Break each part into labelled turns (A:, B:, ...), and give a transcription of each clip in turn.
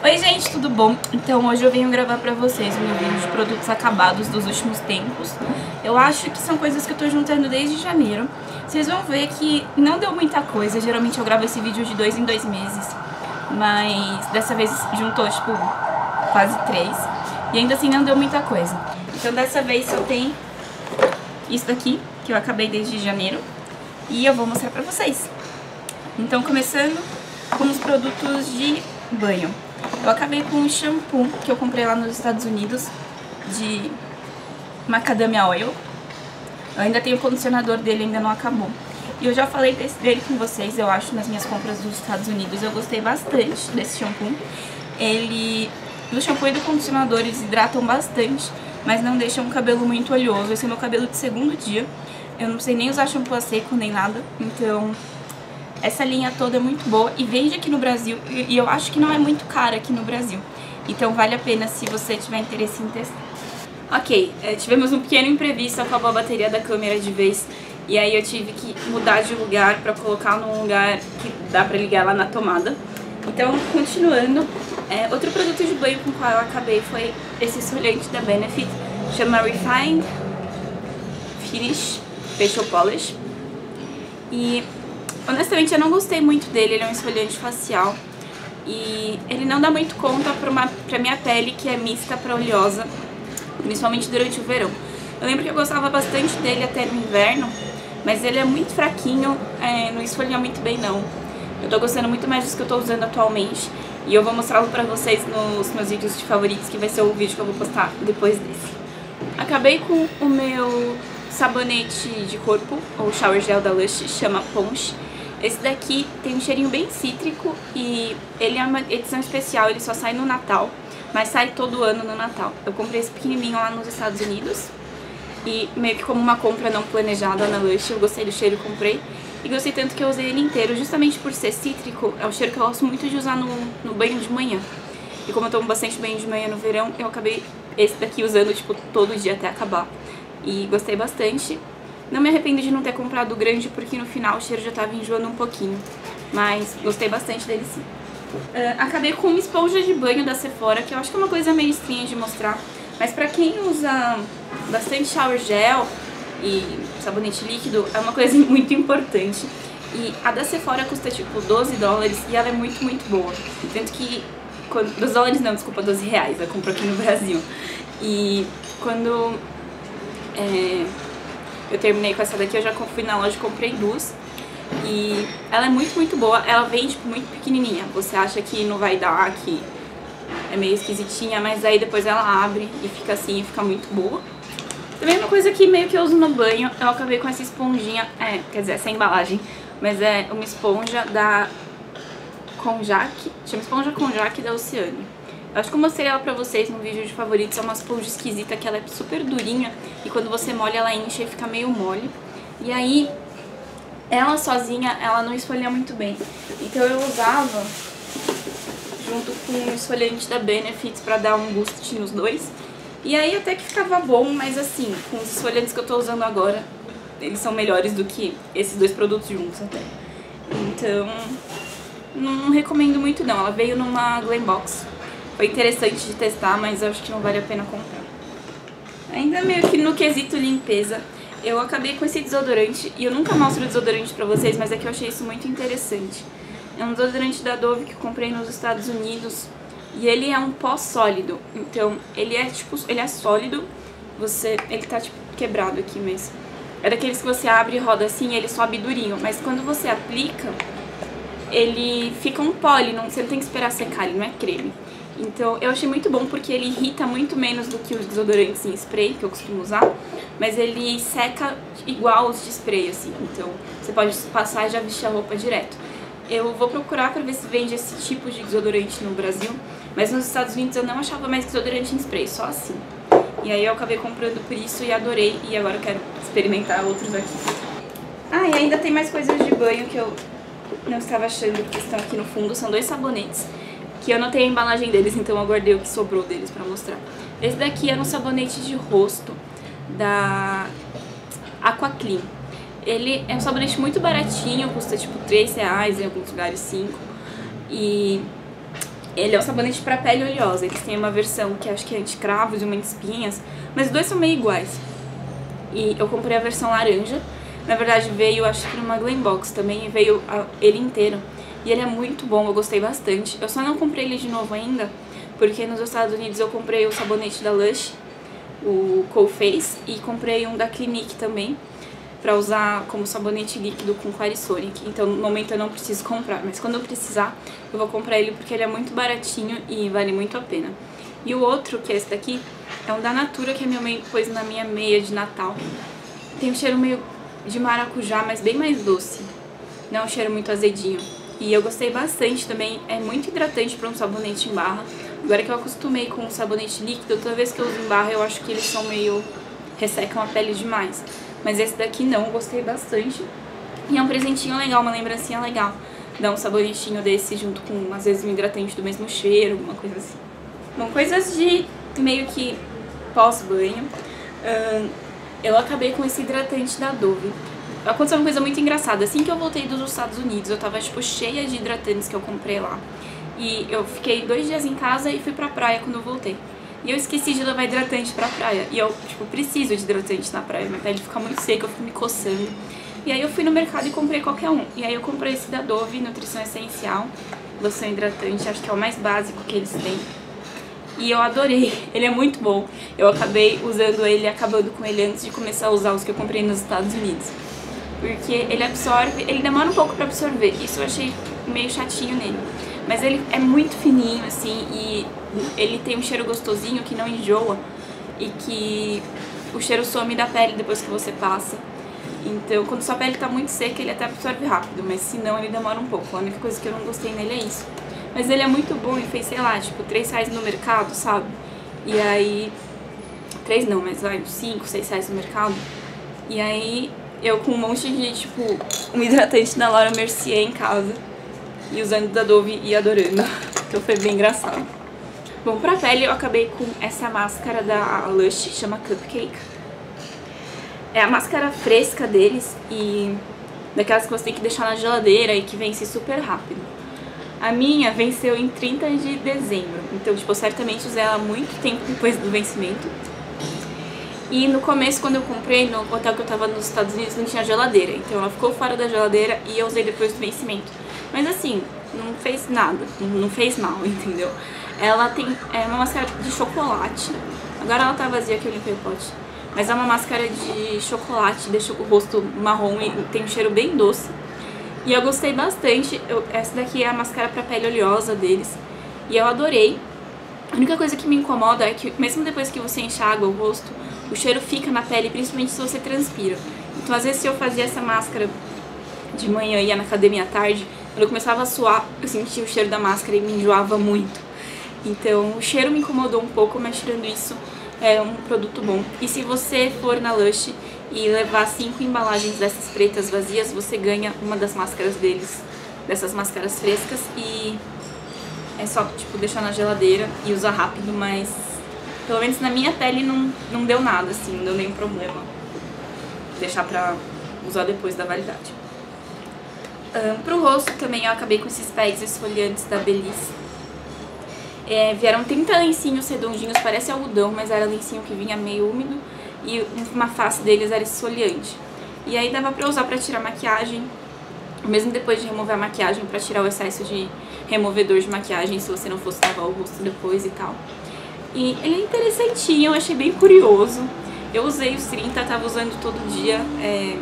A: Oi gente, tudo bom? Então hoje eu venho gravar pra vocês o meu vídeo de produtos acabados dos últimos tempos. Eu acho que são coisas que eu tô juntando desde janeiro. Vocês vão ver que não deu muita coisa, geralmente eu gravo esse vídeo de dois em dois meses. Mas dessa vez juntou tipo quase três. E ainda assim não deu muita coisa. Então dessa vez só tem isso daqui, que eu acabei desde janeiro. E eu vou mostrar pra vocês. Então começando com os produtos de banho. Eu acabei com um shampoo que eu comprei lá nos Estados Unidos de macadamia oil. Eu ainda tenho o condicionador dele, ainda não acabou. E eu já falei desse, dele com vocês, eu acho, nas minhas compras dos Estados Unidos. Eu gostei bastante desse shampoo. Ele... O shampoo e do condicionador, eles hidratam bastante, mas não deixam o cabelo muito oleoso. Esse é meu cabelo de segundo dia. Eu não sei nem usar shampoo a seco, nem nada. Então, essa linha toda é muito boa e vende aqui no Brasil e eu acho que não é muito cara aqui no Brasil. Então vale a pena se você tiver interesse em testar. Ok, é, tivemos um pequeno imprevisto, acabou a bateria da câmera de vez e aí eu tive que mudar de lugar para colocar num lugar que dá para ligar lá na tomada. Então, continuando, é, outro produto de banho com o qual eu acabei foi esse esfoliante da Benefit, chama Refined Finish Facial Polish. E Honestamente, eu não gostei muito dele, ele é um esfoliante facial. E ele não dá muito conta pra, uma, pra minha pele, que é mista pra oleosa, principalmente durante o verão. Eu lembro que eu gostava bastante dele até no inverno, mas ele é muito fraquinho, é, não esfolia muito bem não. Eu tô gostando muito mais dos que eu tô usando atualmente, e eu vou mostrá-lo pra vocês nos meus vídeos de favoritos, que vai ser o vídeo que eu vou postar depois desse. Acabei com o meu sabonete de corpo, ou shower gel da Lush, chama Ponche. Esse daqui tem um cheirinho bem cítrico e ele é uma edição especial, ele só sai no Natal, mas sai todo ano no Natal. Eu comprei esse pequenininho lá nos Estados Unidos e meio que como uma compra não planejada na Lush, eu gostei do cheiro e comprei. E gostei tanto que eu usei ele inteiro, justamente por ser cítrico, é um cheiro que eu gosto muito de usar no, no banho de manhã. E como eu tomo bastante banho de manhã no verão, eu acabei esse daqui usando, tipo, todo dia até acabar. E gostei bastante. Não me arrependo de não ter comprado o grande, porque no final o cheiro já tava enjoando um pouquinho. Mas gostei bastante dele sim. Uh, acabei com uma esponja de banho da Sephora, que eu acho que é uma coisa meio estranha de mostrar. Mas pra quem usa bastante shower gel e sabonete líquido, é uma coisa muito importante. E a da Sephora custa tipo 12 dólares e ela é muito, muito boa. Tanto que... Quando, 12 dólares não, desculpa, 12 reais. Eu compro aqui no Brasil. E quando... É, eu terminei com essa daqui, eu já fui na loja e comprei duas. E ela é muito, muito boa. Ela vem, tipo, muito pequenininha. Você acha que não vai dar, que é meio esquisitinha, mas aí depois ela abre e fica assim, e fica muito boa. Também uma coisa que meio que eu uso no banho, eu acabei com essa esponjinha, é, quer dizer, essa embalagem, mas é uma esponja da Conjac, chama esponja Conjac da Oceane. Eu acho que eu mostrei ela pra vocês no vídeo de favoritos, é uma esponja esquisita que ela é super durinha e quando você molha ela enche e fica meio mole. E aí, ela sozinha, ela não esfolia muito bem. Então eu usava junto com o esfoliante da Benefits pra dar um boost nos dois. E aí até que ficava bom, mas assim, com os esfoliantes que eu tô usando agora, eles são melhores do que esses dois produtos juntos até. Então, não recomendo muito não. Ela veio numa Glambox foi interessante de testar, mas eu acho que não vale a pena comprar. Ainda meio que no quesito limpeza, eu acabei com esse desodorante, e eu nunca mostro desodorante pra vocês, mas é que eu achei isso muito interessante. É um desodorante da Dove que eu comprei nos Estados Unidos, e ele é um pó sólido, então ele é tipo, ele é sólido, você, ele tá tipo quebrado aqui mesmo. É daqueles que você abre e roda assim, ele sobe durinho, mas quando você aplica, ele fica um pó, ele não, você não tem que esperar secar, ele não é creme. Então eu achei muito bom porque ele irrita muito menos do que os desodorantes em spray que eu costumo usar, mas ele seca igual os de spray, assim, então você pode passar e já vestir a roupa direto. Eu vou procurar pra ver se vende esse tipo de desodorante no Brasil, mas nos Estados Unidos eu não achava mais desodorante em spray, só assim. E aí eu acabei comprando por isso e adorei, e agora eu quero experimentar outros aqui. Ah, e ainda tem mais coisas de banho que eu não estava achando que estão aqui no fundo, são dois sabonetes que eu não tenho a embalagem deles, então eu guardei o que sobrou deles pra mostrar. Esse daqui é um sabonete de rosto da Aqua Clean. Ele é um sabonete muito baratinho, custa tipo 3 reais, em alguns lugares 5. E Ele é um sabonete para pele oleosa. Eles têm uma versão que acho que é anti-cravos e uma anti-espinhas, mas os dois são meio iguais. E eu comprei a versão laranja. Na verdade veio, acho que numa Glambox também, veio ele inteiro. E ele é muito bom, eu gostei bastante. Eu só não comprei ele de novo ainda, porque nos Estados Unidos eu comprei o sabonete da Lush, o Cold Face, e comprei um da Clinique também, pra usar como sabonete líquido com Clarisonic. Então no momento eu não preciso comprar, mas quando eu precisar eu vou comprar ele porque ele é muito baratinho e vale muito a pena. E o outro, que é esse daqui, é um da Natura que a minha mãe pôs na minha meia de Natal. Tem um cheiro meio de maracujá, mas bem mais doce. Não é um cheiro muito azedinho. E eu gostei bastante também, é muito hidratante para um sabonete em barra. Agora que eu acostumei com o sabonete líquido, toda vez que eu uso em barra eu acho que eles são meio... ressecam a pele demais. Mas esse daqui não, eu gostei bastante. E é um presentinho legal, uma lembrancinha legal. Dá um sabonetinho desse junto com, às vezes, um hidratante do mesmo cheiro, alguma coisa assim. Bom, coisas de meio que pós-banho. Uh, eu acabei com esse hidratante da Dove. Aconteceu uma coisa muito engraçada. Assim que eu voltei dos Estados Unidos, eu tava, tipo, cheia de hidratantes que eu comprei lá. E eu fiquei dois dias em casa e fui pra praia quando eu voltei. E eu esqueci de levar hidratante pra praia. E eu, tipo, preciso de hidratante na praia. Minha pele fica muito seca, eu fico me coçando. E aí eu fui no mercado e comprei qualquer um. E aí eu comprei esse da Dove, Nutrição Essencial. Loção hidratante, acho que é o mais básico que eles têm. E eu adorei, ele é muito bom. Eu acabei usando ele, acabando com ele antes de começar a usar os que eu comprei nos Estados Unidos. Porque ele absorve, ele demora um pouco pra absorver. Isso eu achei meio chatinho nele. Mas ele é muito fininho, assim, e ele tem um cheiro gostosinho que não enjoa e que o cheiro some da pele depois que você passa. Então, quando sua pele tá muito seca, ele até absorve rápido, mas se não, ele demora um pouco. A única coisa que eu não gostei nele é isso. Mas ele é muito bom e fez, sei lá, tipo, 3 reais no mercado, sabe? E aí... 3 não, mas vai, 5, 6 reais no mercado. E aí, eu com um monte de, tipo, um hidratante da Laura Mercier em casa. E usando da Dove e adorando. Então foi bem engraçado. Bom, pra pele eu acabei com essa máscara da Lush, chama Cupcake. É a máscara fresca deles e daquelas que você tem que deixar na geladeira e que vence super rápido. A minha venceu em 30 de dezembro, então tipo, certamente usei ela muito tempo depois do vencimento. E no começo, quando eu comprei, no hotel que eu tava nos Estados Unidos, não tinha geladeira. Então ela ficou fora da geladeira e eu usei depois do vencimento. Mas assim, não fez nada, não fez mal, entendeu? Ela tem é uma máscara de chocolate. Agora ela tá vazia que eu limpei o pote. Mas é uma máscara de chocolate, deixa o rosto marrom e tem um cheiro bem doce. E eu gostei bastante. Eu, essa daqui é a máscara pra pele oleosa deles. E eu adorei. A única coisa que me incomoda é que mesmo depois que você enxaga o rosto, o cheiro fica na pele, principalmente se você transpira. Então às vezes se eu fazia essa máscara de manhã e ia na academia à tarde, quando eu começava a suar, eu sentia o cheiro da máscara e me enjoava muito. Então o cheiro me incomodou um pouco, mas tirando isso, é um produto bom. E se você for na Lush e levar cinco embalagens dessas pretas vazias, você ganha uma das máscaras deles, dessas máscaras frescas e é só, tipo, deixar na geladeira e usar rápido, mas pelo menos na minha pele não, não deu nada, assim, não deu nenhum problema. Deixar pra usar depois da validade. Um, pro rosto também eu acabei com esses pés esfoliantes da Belize. É, vieram 30 lencinhos redondinhos, parece algodão, mas era lencinho que vinha meio úmido e uma face deles era esfoliante. E aí dava pra usar pra tirar maquiagem, mesmo depois de remover a maquiagem, pra tirar o excesso de removedor de maquiagem, se você não fosse lavar o rosto depois e tal. E ele é interessantinho, eu achei bem curioso. Eu usei os 30, tava usando todo dia, é...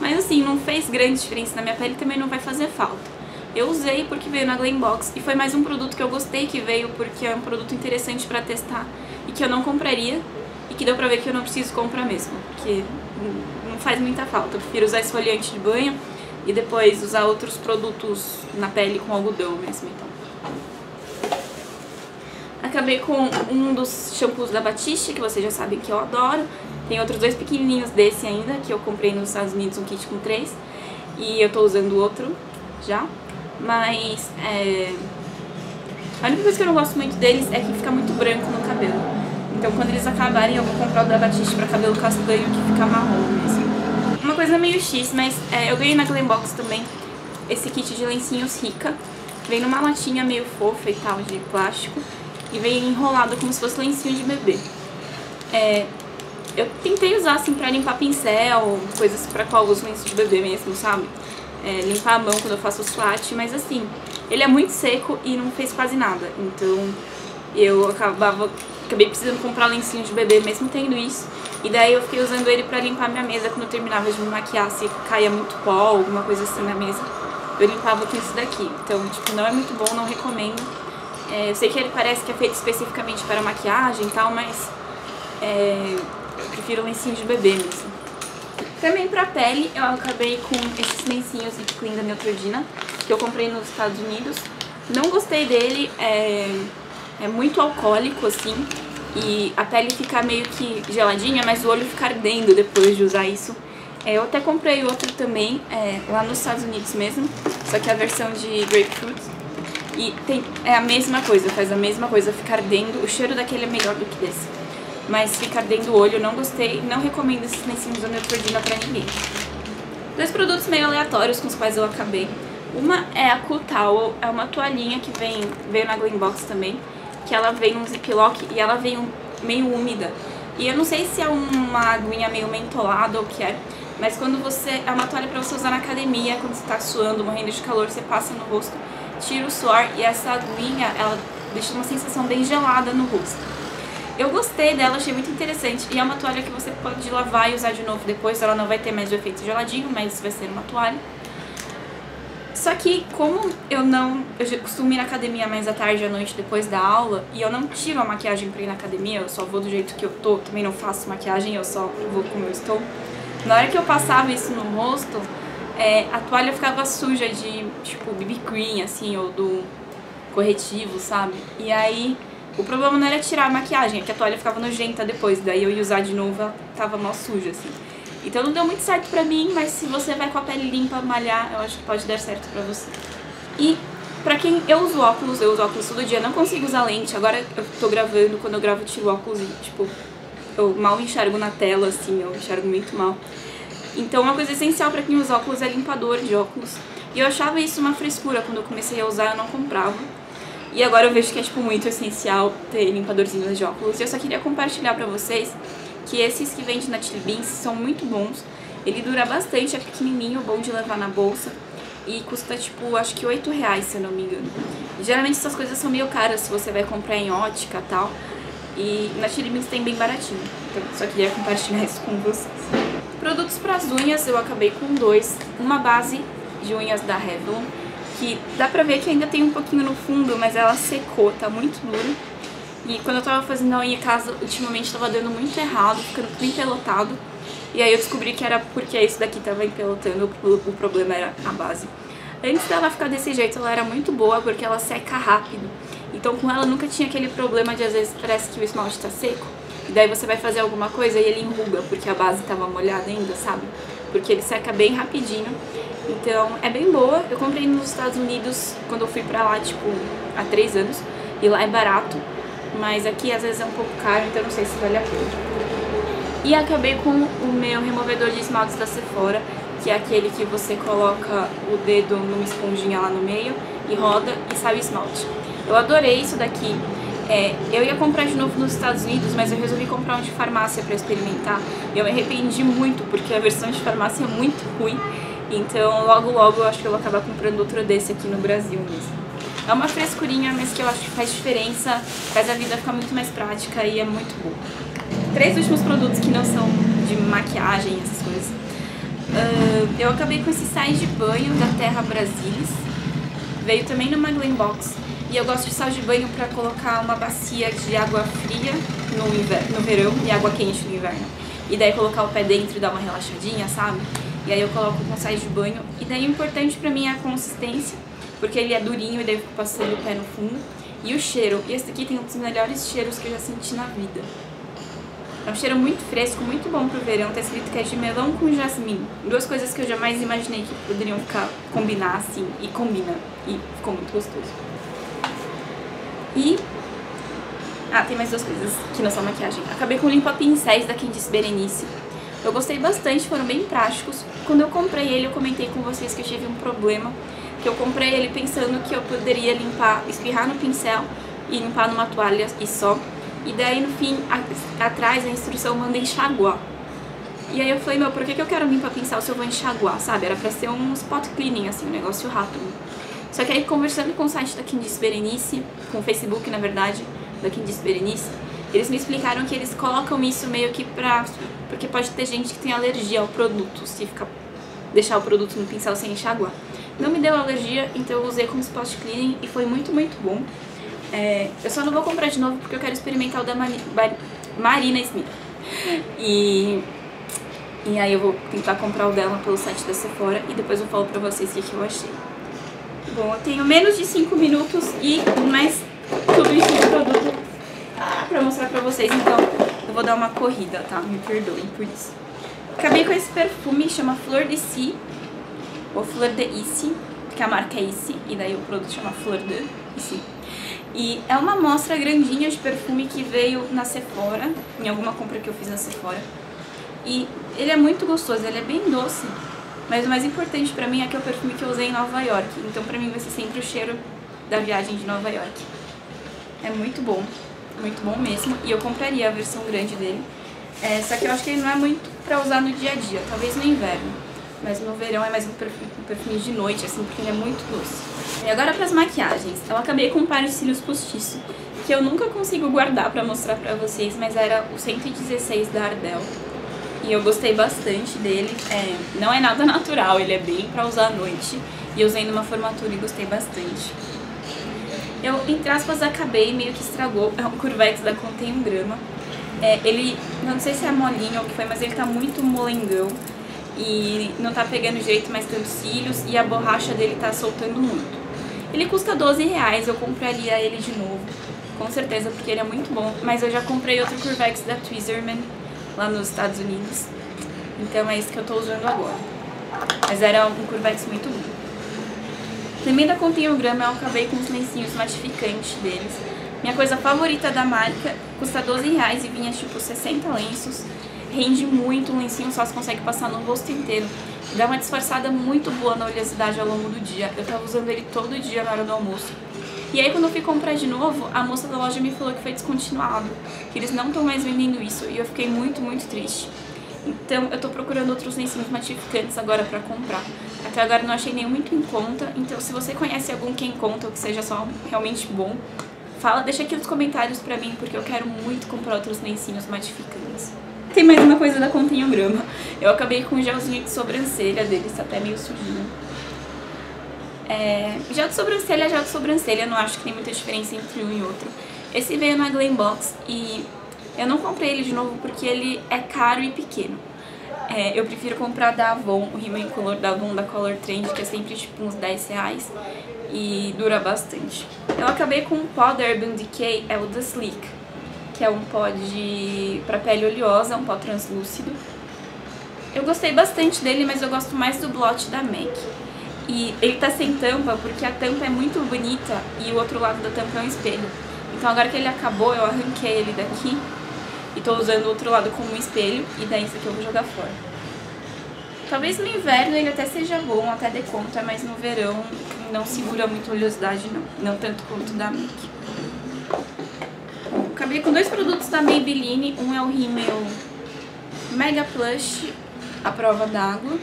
A: mas assim, não fez grande diferença na minha pele, também não vai fazer falta. Eu usei porque veio na Glambox e foi mais um produto que eu gostei que veio porque é um produto interessante pra testar e que eu não compraria e que deu pra ver que eu não preciso comprar mesmo, porque não faz muita falta. Eu prefiro usar esfoliante de banho e depois usar outros produtos na pele com algodão mesmo, então. Acabei com um dos shampoos da Batiste, que vocês já sabem que eu adoro. Tem outros dois pequenininhos desse ainda, que eu comprei nos Estados Unidos, um kit com três. E eu tô usando outro já. Mas é... a única coisa que eu não gosto muito deles é que fica muito branco no cabelo. Então quando eles acabarem eu vou comprar o da Batiste pra cabelo castanho que fica marrom mesmo. Uma coisa meio X, mas é, eu ganhei na Glambox também esse kit de lencinhos Rica. Vem numa latinha meio fofa e tal, de plástico. E vem enrolado como se fosse lencinho de bebê. É, eu tentei usar assim pra limpar pincel, coisas pra qual eu uso lenço de bebê mesmo, sabe? É, limpar a mão quando eu faço swatch, mas assim, ele é muito seco e não fez quase nada. Então eu acabava, acabei precisando comprar lencinho de bebê mesmo tendo isso. E daí eu fiquei usando ele pra limpar minha mesa quando eu terminava de me maquiar, se caía muito pó, alguma coisa assim na mesa. Eu limpava com isso daqui. Então, tipo, não é muito bom, não recomendo. É, eu sei que ele parece que é feito especificamente para maquiagem e tal, mas é, eu prefiro lencinho de bebê mesmo. Também pra pele, eu acabei com esses lencinhos de Clean da Neutrogena, que eu comprei nos Estados Unidos. Não gostei dele, é, é muito alcoólico, assim, e a pele fica meio que geladinha, mas o olho fica ardendo depois de usar isso. É, eu até comprei outro também, é, lá nos Estados Unidos mesmo, só que a versão de grapefruit. E tem, é a mesma coisa, faz a mesma coisa, fica ardendo. O cheiro daquele é melhor do que desse. Mas fica ardendo o olho, não gostei, não recomendo esses lencinhos da Neutrogena pra ninguém. Dois produtos meio aleatórios com os quais eu acabei. Uma é a Cool Towel, é uma toalhinha que vem, veio na Glambox também, que ela vem um ziplock e ela vem um, meio úmida. E eu não sei se é uma aguinha meio mentolada ou o que é, mas quando você. É uma toalha pra você usar na academia, quando você tá suando, morrendo de calor, você passa no rosto, tira o suor e essa aguinha, ela deixa uma sensação bem gelada no rosto. Eu gostei dela, achei muito interessante. E é uma toalha que você pode lavar e usar de novo depois. Ela não vai ter mais o efeito geladinho, mas vai ser uma toalha. Só que como eu não... Eu costumo ir na academia mais à tarde à noite depois da aula e eu não tiro a maquiagem pra ir na academia, eu só vou do jeito que eu tô, também não faço maquiagem, eu só vou como eu estou. Na hora que eu passava isso no rosto, é, a toalha ficava suja de, tipo, BB cream, assim, ou do corretivo, sabe? E aí, o problema não era tirar a maquiagem, é que a toalha ficava nojenta depois, daí eu ia usar de novo, ela tava mal suja, assim. Então não deu muito certo pra mim, mas se você vai com a pele limpa malhar, eu acho que pode dar certo pra você. E pra quem eu uso óculos, eu uso óculos todo dia, não consigo usar lente. Agora eu tô gravando, quando eu gravo eu tiro óculos e, tipo, eu mal enxergo na tela, assim, eu enxergo muito mal. Então uma coisa essencial pra quem usa óculos é limpador de óculos. E eu achava isso uma frescura, quando eu comecei a usar eu não comprava. E agora eu vejo que é, tipo, muito essencial ter limpadorzinhos de óculos. E eu só queria compartilhar pra vocês que esses que vende na Chili Beans são muito bons. Ele dura bastante, é pequenininho, bom de levar na bolsa. E custa, tipo, acho que 8 reais, se eu não me engano. geralmente essas coisas são meio caras se você vai comprar em ótica e tal. E na Chili Beans tem bem baratinho. Então, só queria compartilhar isso com vocês. Produtos para as unhas, eu acabei com dois. Uma base de unhas da Revlon, que dá pra ver que ainda tem um pouquinho no fundo, mas ela secou, tá muito duro. E quando eu tava fazendo a unha em casa, ultimamente tava dando muito errado, ficando tudo empelotado. E aí eu descobri que era porque isso daqui tava empelotando, o problema era a base. Antes dela ficar desse jeito, ela era muito boa porque ela seca rápido. Então com ela nunca tinha aquele problema de às vezes parece que o esmalte tá seco. E daí você vai fazer alguma coisa e ele enruga porque a base tava molhada ainda, sabe? Porque ele seca bem rapidinho. Então é bem boa. Eu comprei nos Estados Unidos quando eu fui pra lá, tipo, há três anos. E lá é barato mas aqui às vezes é um pouco caro, então não sei se vale a pena. E acabei com o meu removedor de esmaltes da Sephora, que é aquele que você coloca o dedo numa esponjinha lá no meio e roda e sai o esmalte. Eu adorei isso daqui. É, eu ia comprar de novo nos Estados Unidos, mas eu resolvi comprar um de farmácia para experimentar. E eu me arrependi muito, porque a versão de farmácia é muito ruim. Então logo logo eu acho que eu vou acabar comprando outro desse aqui no Brasil mesmo. É uma frescurinha, mas que eu acho que faz diferença, faz a vida ficar muito mais prática e é muito bom. Três últimos produtos que não são de maquiagem, essas coisas. Uh, eu acabei com esses sais de banho da Terra Brasilis. Veio também numa Glambox. E eu gosto de sal de banho para colocar uma bacia de água fria no, inverno, no verão e água quente no inverno. E daí colocar o pé dentro e dar uma relaxadinha, sabe? E aí eu coloco com sais de banho. E daí o importante pra mim é a consistência porque ele é durinho e daí eu fico passando o pé no fundo. E o cheiro, e esse aqui tem um dos melhores cheiros que eu já senti na vida. É um cheiro muito fresco, muito bom pro verão, tá escrito que é de melão com jasmim. Duas coisas que eu jamais imaginei que poderiam ficar, combinar assim, e combina. E ficou muito gostoso. E... Ah, tem mais duas coisas que não são maquiagem. Acabei com o limpa pincéis da Candice Berenice. Eu gostei bastante, foram bem práticos. Quando eu comprei ele, eu comentei com vocês que eu tive um problema que eu comprei ele pensando que eu poderia limpar, espirrar no pincel e limpar numa toalha e só. E daí no fim, a, atrás a instrução manda enxaguar. E aí eu falei, meu, por que, que eu quero limpar pincel se eu vou enxaguar, sabe? Era pra ser um spot cleaning, assim, um negócio rápido. Só que aí conversando com o site da Candice Berenice, com o Facebook, na verdade, da Candice Berenice, eles me explicaram que eles colocam isso meio que pra... Porque pode ter gente que tem alergia ao produto, se ficar, deixar o produto no pincel sem enxaguar. Não me deu alergia, então eu usei como spot cleaning e foi muito, muito bom. É, eu só não vou comprar de novo porque eu quero experimentar o da Mari, Marina Smith. E, e aí eu vou tentar comprar o dela pelo site da Sephora e depois eu falo pra vocês o que eu achei. Bom, eu tenho menos de 5 minutos e mais tudo isso de produto pra mostrar pra vocês, então eu vou dar uma corrida, tá? Me perdoem por isso. Acabei com esse perfume, chama Flor de Si, ou Flor de Issy, que a marca é Issy, e daí o produto chama Flor de Issy. E é uma amostra grandinha de perfume que veio na Sephora, em alguma compra que eu fiz na Sephora. E ele é muito gostoso, ele é bem doce. Mas o mais importante pra mim é que é o perfume que eu usei em Nova York. Então pra mim vai ser sempre o cheiro da viagem de Nova York. É muito bom, muito bom mesmo. E eu compraria a versão grande dele. É, só que eu acho que ele não é muito pra usar no dia a dia, talvez no inverno. Mas no verão é mais um perfume, um perfume de noite, assim, porque ele é muito doce. E agora pras maquiagens. Eu acabei com um par de cílios postiço, que eu nunca consigo guardar pra mostrar pra vocês, mas era o 116 da Ardell e eu gostei bastante dele. É, não é nada natural, ele é bem pra usar à noite. E eu usei numa formatura e gostei bastante. Eu, entre aspas, acabei, meio que estragou. É um Curvex da Contém um grama. É, ele, não sei se é molinho ou o que foi, mas ele tá muito molengão. E não tá pegando jeito mais tantos cílios e a borracha dele tá soltando muito. Ele custa 12 reais, eu compraria ele de novo, com certeza, porque ele é muito bom. Mas eu já comprei outro Curvex da Tweezerman lá nos Estados Unidos. Então é isso que eu tô usando agora. Mas era um curvex muito bom. Também da Continho Grama eu acabei com os lencinhos matificantes deles. Minha coisa favorita da marca custa 12 reais e vinha tipo 60 lenços. Rende muito, o lencinho só se consegue passar no rosto inteiro. Dá uma disfarçada muito boa na oleosidade ao longo do dia. Eu tava usando ele todo dia na hora do almoço. E aí quando eu fui comprar de novo, a moça da loja me falou que foi descontinuado, que eles não estão mais vendendo isso, e eu fiquei muito, muito triste. Então eu tô procurando outros lencinhos matificantes agora pra comprar. Até agora não achei nenhum muito em conta, então se você conhece algum que em conta ou que seja só realmente bom, fala, deixa aqui nos comentários pra mim, porque eu quero muito comprar outros lencinhos matificantes. Tem mais uma coisa da Continho Grama. Eu acabei com um gelzinho de sobrancelha deles, tá até meio sujinho. É, gel de sobrancelha é gel de sobrancelha, não acho que tem muita diferença entre um e outro. Esse veio na Glambox e eu não comprei ele de novo porque ele é caro e pequeno. É, eu prefiro comprar da Avon, o Rimmel Color da Avon, da Color Trend, que é sempre tipo uns 10 reais e dura bastante. Eu acabei com um pó da Urban Decay, é o The Sleek, que é um pó de pra pele oleosa, um pó translúcido. Eu gostei bastante dele, mas eu gosto mais do blot da MAC. E ele tá sem tampa porque a tampa é muito bonita e o outro lado da tampa é um espelho. Então agora que ele acabou, eu arranquei ele daqui e tô usando o outro lado como um espelho e daí isso aqui eu vou jogar fora. Talvez no inverno ele até seja bom, até dê conta, mas no verão não segura muito oleosidade não, não tanto quanto da MAC. Acabei com dois produtos da Maybelline, um é o rímel Mega Plush, a prova d'água,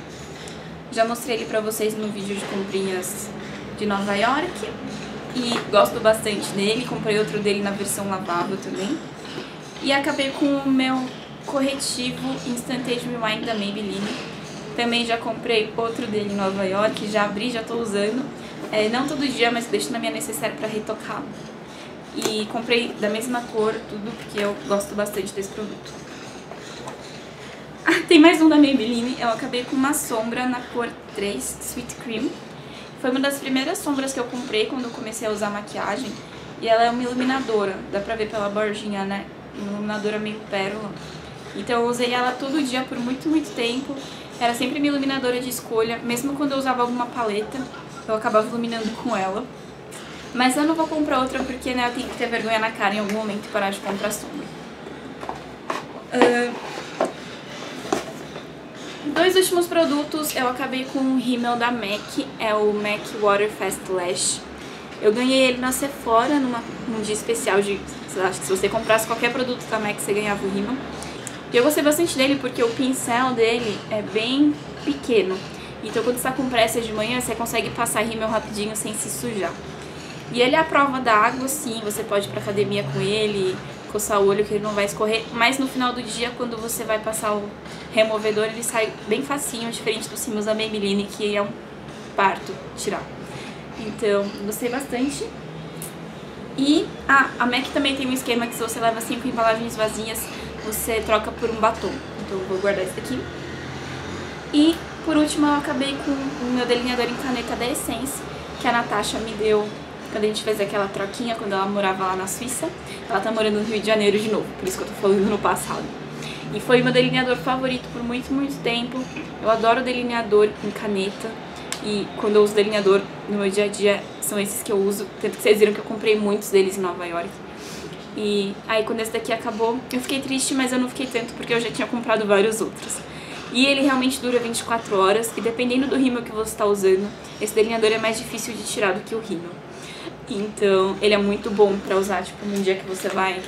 A: já mostrei ele pra vocês no vídeo de comprinhas de Nova York. E gosto bastante dele. Comprei outro dele na versão lavável também. E acabei com o meu corretivo Instant Age Rewind da Maybelline. Também já comprei outro dele em Nova York. Já abri, já tô usando. É, não todo dia, mas deixo na minha necessária pra retocar. E comprei da mesma cor, tudo, porque eu gosto bastante desse produto. Tem mais um da Maybelline, eu acabei com uma sombra na cor 3, Sweet Cream. Foi uma das primeiras sombras que eu comprei quando eu comecei a usar maquiagem. E ela é uma iluminadora, dá pra ver pela bordinha, né? Uma iluminadora meio pérola. Então eu usei ela todo dia por muito, muito tempo. Era sempre minha iluminadora de escolha, mesmo quando eu usava alguma paleta, eu acabava iluminando com ela. Mas eu não vou comprar outra porque né, eu tenho que ter vergonha na cara em algum momento e parar de comprar sombra. Uh, Dois últimos produtos, eu acabei com um rímel da MAC, é o MAC Water Fast Lash. Eu ganhei ele na Sephora, numa, num dia especial de... Acho que se você comprasse qualquer produto da MAC, você ganhava o rímel. E eu gostei bastante dele porque o pincel dele é bem pequeno. Então quando você tá com pressa de manhã, você consegue passar rímel rapidinho sem se sujar. E ele é a prova da água, sim, você pode ir pra academia com ele, coçar o olho que ele não vai escorrer, mas no final do dia, quando você vai passar o removedor, ele sai bem facinho, diferente dos cílios da Maybelline, que é um parto tirar. Então, gostei bastante. E ah, a MAC também tem um esquema que se você leva cinco embalagens vazias, você troca por um batom. Então eu vou guardar esse daqui. E por último eu acabei com o meu delineador em caneta da Essence, que a Natasha me deu quando a gente fez aquela troquinha, quando ela morava lá na Suíça. Ela tá morando no Rio de Janeiro de novo, por isso que eu tô falando no passado. E foi meu delineador favorito por muito, muito tempo. Eu adoro delineador em caneta. E quando eu uso delineador no meu dia a dia, são esses que eu uso. Tanto que vocês viram que eu comprei muitos deles em Nova York. E aí quando esse daqui acabou, eu fiquei triste, mas eu não fiquei tanto porque eu já tinha comprado vários outros. E ele realmente dura 24 horas e dependendo do rímel que você está usando, esse delineador é mais difícil de tirar do que o rímel. Então, ele é muito bom pra usar, tipo, num dia que você vai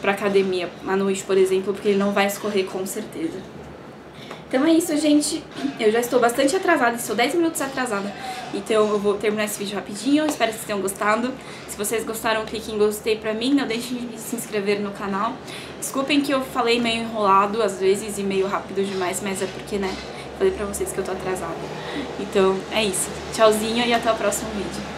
A: pra academia, à noite, por exemplo, porque ele não vai escorrer com certeza. Então é isso, gente. Eu já estou bastante atrasada, estou 10 minutos atrasada. Então eu vou terminar esse vídeo rapidinho, espero que vocês tenham gostado. Se vocês gostaram, clique em gostei pra mim, não deixem de se inscrever no canal. Desculpem que eu falei meio enrolado às vezes e meio rápido demais, mas é porque, né, falei pra vocês que eu tô atrasada. Então é isso. Tchauzinho e até o próximo vídeo.